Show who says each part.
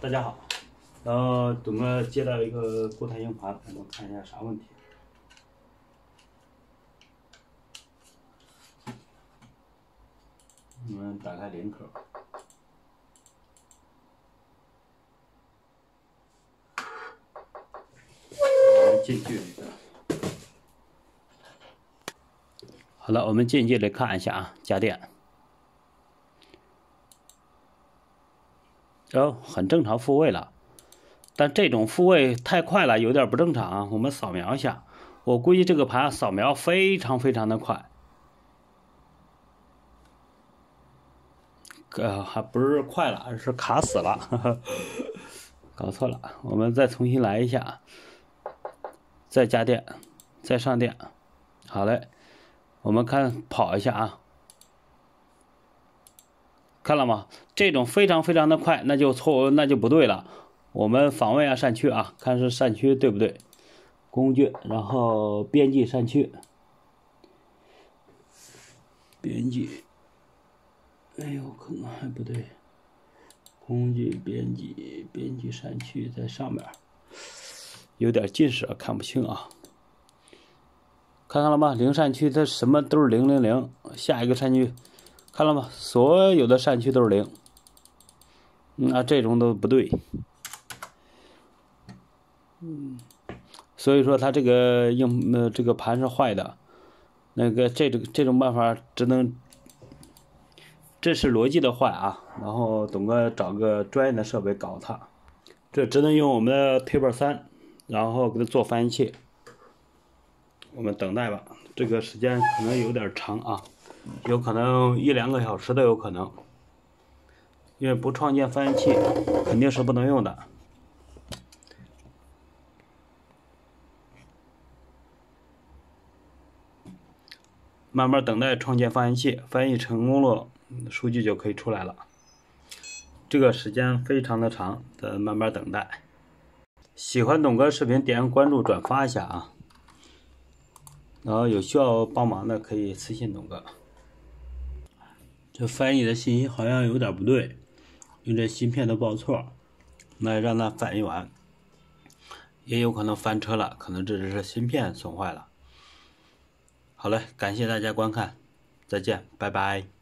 Speaker 1: 大家好。然后董哥接到一个固态硬盘，我们看一下啥问题。我们打开连口。我们近距离的。好了，我们近距离看一下啊，家电。哦，很正常复位了，但这种复位太快了，有点不正常啊。我们扫描一下，我估计这个盘扫描非常非常的快。呃，还不是快了，而是卡死了，搞错了。我们再重新来一下，再加电，再上电。好嘞，我们看跑一下啊。看了吗？这种非常非常的快，那就错，那就不对了。我们访问一下扇区啊，看是扇区对不对？工具，然后编辑扇区，编辑。哎呦，可能还不对。工具编辑，编辑扇区在上面，有点近视啊，看不清啊。看看了吗？零扇区它什么都是零零零。下一个扇区。看了吗？所有的扇区都是零，那这种都不对。嗯，所以说它这个硬呃这个盘是坏的，那个这种这种办法只能，这是逻辑的坏啊。然后董哥找个专业的设备搞它，这只能用我们的 Table 三，然后给它做翻译器。我们等待吧，这个时间可能有点长啊。有可能一两个小时都有可能，因为不创建翻译器肯定是不能用的。慢慢等待创建翻译器，翻译成功了，数据就可以出来了。这个时间非常的长，咱慢慢等待。喜欢董哥视频，点个关注、转发一下啊！然后有需要帮忙的可以私信董哥。这翻译的信息好像有点不对，因为这芯片都报错，那让它翻译完，也有可能翻车了，可能这只是芯片损坏了。好嘞，感谢大家观看，再见，拜拜。